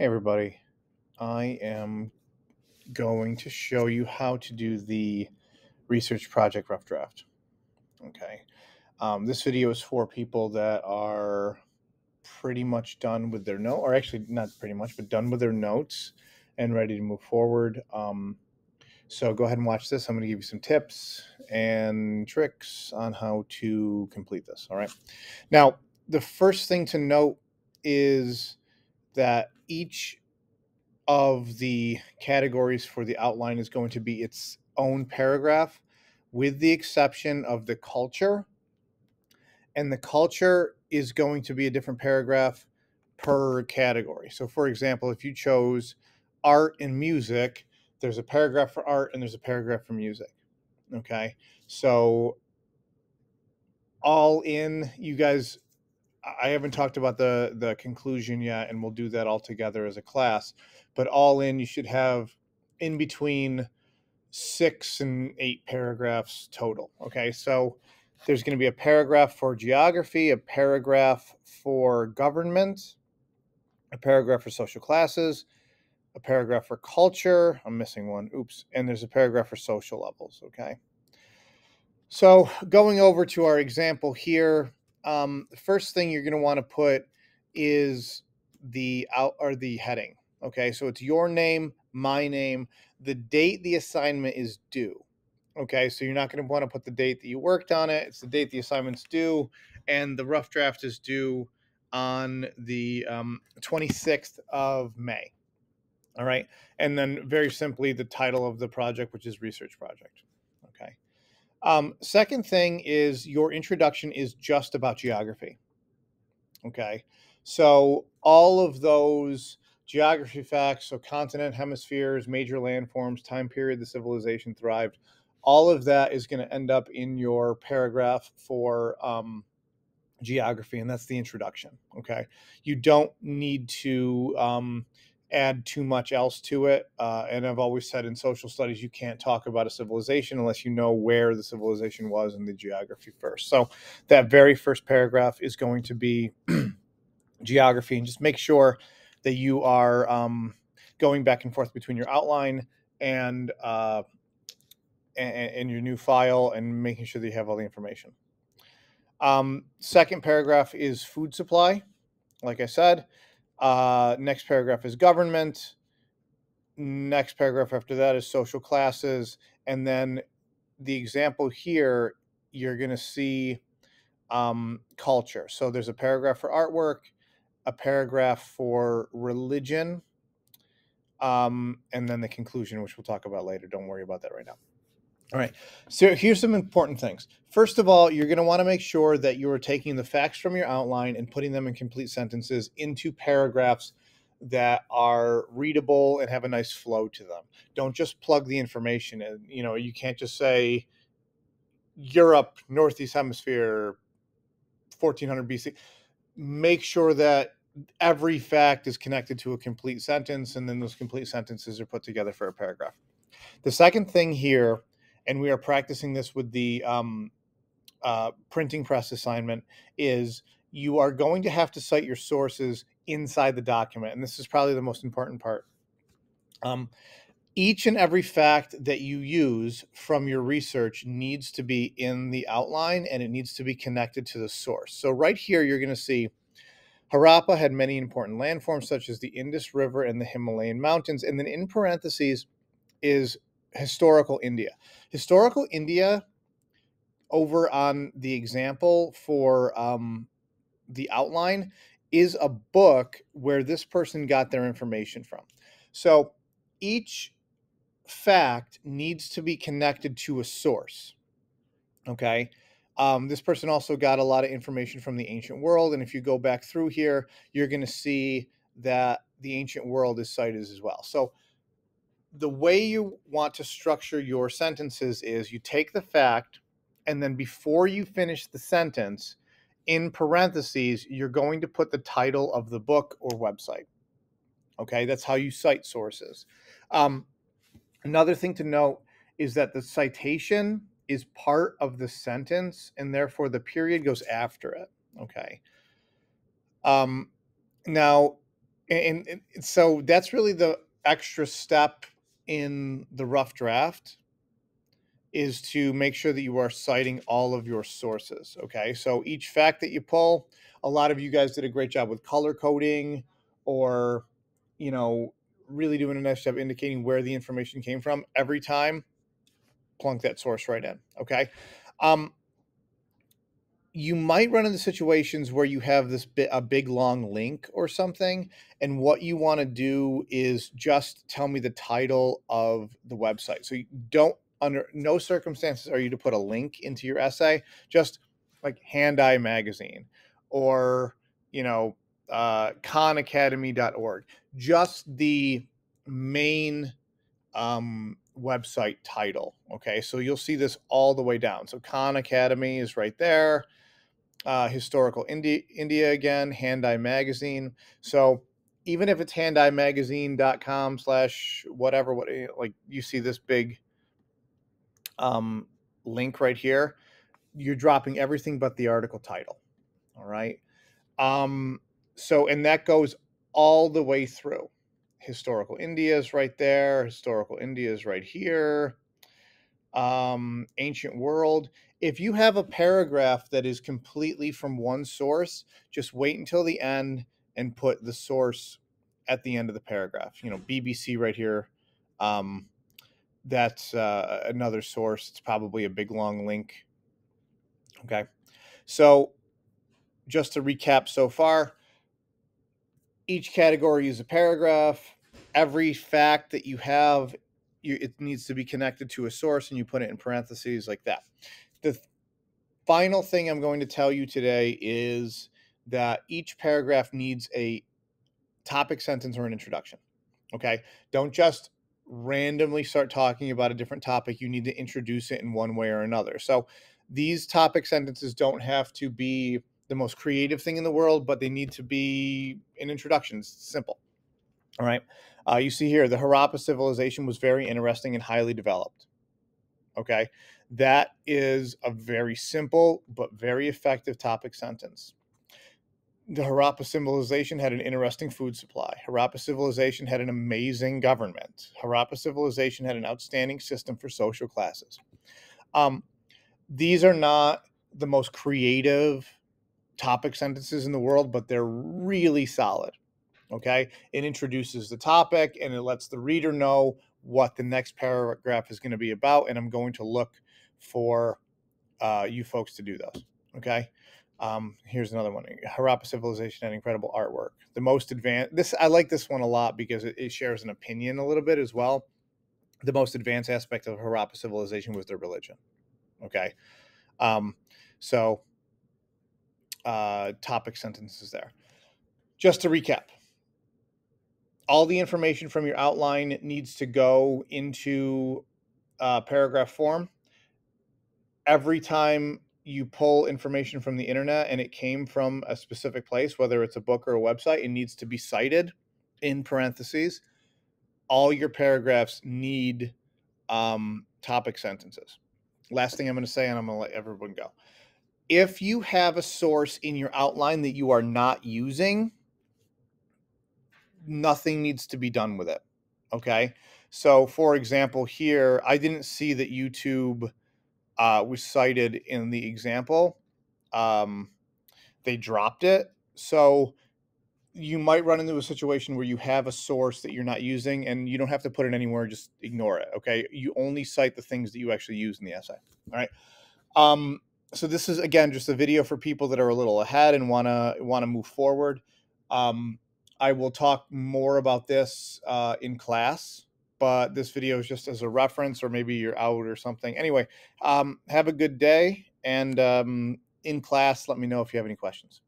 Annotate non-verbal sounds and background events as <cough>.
Hey everybody, I am going to show you how to do the research project rough draft. Okay, um, this video is for people that are pretty much done with their note, or actually not pretty much, but done with their notes and ready to move forward. Um, so go ahead and watch this. I'm going to give you some tips and tricks on how to complete this. All right. Now, the first thing to note is that each of the categories for the outline is going to be its own paragraph, with the exception of the culture. And the culture is going to be a different paragraph per category. So, for example, if you chose art and music, there's a paragraph for art and there's a paragraph for music. Okay. So, all in, you guys I haven't talked about the the conclusion yet, and we'll do that all together as a class. But all in, you should have in between six and eight paragraphs total. Okay, so there's going to be a paragraph for geography, a paragraph for government, a paragraph for social classes, a paragraph for culture. I'm missing one. Oops. And there's a paragraph for social levels. Okay. So going over to our example here, um, the first thing you're going to want to put is the out or the heading. Okay, so it's your name, my name, the date the assignment is due. Okay, so you're not going to want to put the date that you worked on it. It's the date the assignment's due, and the rough draft is due on the um, 26th of May. All right, and then very simply the title of the project, which is research project. Um, second thing is your introduction is just about geography. Okay. So all of those geography facts, so continent, hemispheres, major landforms, time period the civilization thrived, all of that is going to end up in your paragraph for um, geography, and that's the introduction. Okay. You don't need to um, add too much else to it. Uh, and I've always said in social studies, you can't talk about a civilization unless you know where the civilization was in the geography first. So that very first paragraph is going to be <clears throat> geography, and just make sure that you are um, going back and forth between your outline and, uh, and, and your new file, and making sure that you have all the information. Um, second paragraph is food supply. Like I said, uh, next paragraph is government. Next paragraph after that is social classes. And then the example here, you're going to see um, culture. So there's a paragraph for artwork, a paragraph for religion, um, and then the conclusion, which we'll talk about later. Don't worry about that right now. All right. So here's some important things. First of all, you're going to want to make sure that you are taking the facts from your outline and putting them in complete sentences into paragraphs that are readable and have a nice flow to them. Don't just plug the information in. You know, you can't just say Europe, Northeast Hemisphere, 1400 BC. Make sure that every fact is connected to a complete sentence, and then those complete sentences are put together for a paragraph. The second thing here and we are practicing this with the um, uh, printing press assignment, is you are going to have to cite your sources inside the document. And this is probably the most important part. Um, each and every fact that you use from your research needs to be in the outline and it needs to be connected to the source. So, right here, you're going to see Harappa had many important landforms, such as the Indus River and the Himalayan mountains. And then in parentheses is historical India. Historical India, over on the example for um, the outline, is a book where this person got their information from. So each fact needs to be connected to a source. Okay. Um, this person also got a lot of information from the ancient world. And if you go back through here, you're going to see that the ancient world is cited as well. So the way you want to structure your sentences is you take the fact and then before you finish the sentence in parentheses you're going to put the title of the book or website. Okay? That's how you cite sources. Um, another thing to note is that the citation is part of the sentence and therefore the period goes after it. Okay? Um, now And, and, so that's really the extra step in the rough draft is to make sure that you are citing all of your sources. Okay. So each fact that you pull, a lot of you guys did a great job with color coding or, you know, really doing a nice job indicating where the information came from every time. Plunk that source right in. Okay. Um, you might run into situations where you have this bit a big long link or something and what you want to do is just tell me the title of the website. So you don't under no circumstances are you to put a link into your essay just like hand eye magazine or you know uh, khanacademy.org just the main um, website title okay so you'll see this all the way down so khan academy is right there uh, historical india india again hand eye magazine so even if it's handeyemagazine.com slash whatever what eh, like you see this big um, link right here, you're dropping everything but the article title. All right. Um, so, and that goes all the way through. Historical India is right there. Historical India is right here. Um, ancient world. If you have a paragraph that is completely from one source, just wait until the end and put the source at the end of the paragraph. You know, BBC right here. Um, that's uh, another source. It's probably a big long link. Okay. So just to recap so far, each category is a paragraph. Every fact that you have, you, it needs to be connected to a source and you put it in parentheses like that. The final thing I'm going to tell you today is that each paragraph needs a topic sentence or an introduction. Okay. Don't just randomly start talking about a different topic, you need to introduce it in one way or another. So these topic sentences don't have to be the most creative thing in the world, but they need to be an introduction. It's simple. All right. Uh, you see here, the Harappa civilization was very interesting and highly developed. Okay. That is a very simple but very effective topic sentence. The Harappa civilization had an interesting food supply. Harappa civilization had an amazing government. Harappa civilization had an outstanding system for social classes. Um, these are not the most creative topic sentences in the world, but they're really solid. Okay. It introduces the topic and it lets the reader know what the next paragraph is going to be about. And I'm going to look for uh, you folks to do those. Okay. Um, here's another one. Harappa civilization and incredible artwork. The most advanced. This I like this one a lot because it, it shares an opinion a little bit as well. The most advanced aspect of Harappa civilization was their religion. Okay, um, so uh, topic sentences there. Just to recap, all the information from your outline needs to go into uh, paragraph form. Every time you pull information from the internet and it came from a specific place, whether it's a book or a website, it needs to be cited in parentheses. All your paragraphs need um, topic sentences. Last thing I'm going to say, and I'm going to let everyone go. If you have a source in your outline that you are not using, nothing needs to be done with it. Okay. So, for example, here, I didn't see that YouTube uh, was cited in the example. Um, they dropped it. So you might run into a situation where you have a source that you're not using and you don't have to put it anywhere, just ignore it. Okay. You only cite the things that you actually use in the essay. All right. Um, so this is again just a video for people that are a little ahead and wanna wanna move forward. Um, I will talk more about this uh, in class but this video is just as a reference, or maybe you're out or something. Anyway, um, have a good day. And um, in class, let me know if you have any questions.